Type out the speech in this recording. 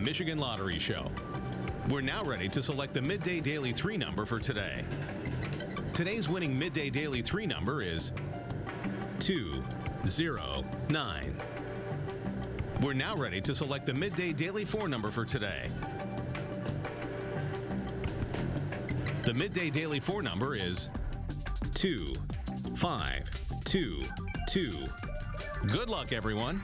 Michigan Lottery Show. We're now ready to select the Midday Daily 3 number for today. Today's winning Midday Daily 3 number is 209. We're now ready to select the Midday Daily 4 number for today. The Midday Daily 4 number is 2522. Good luck, everyone.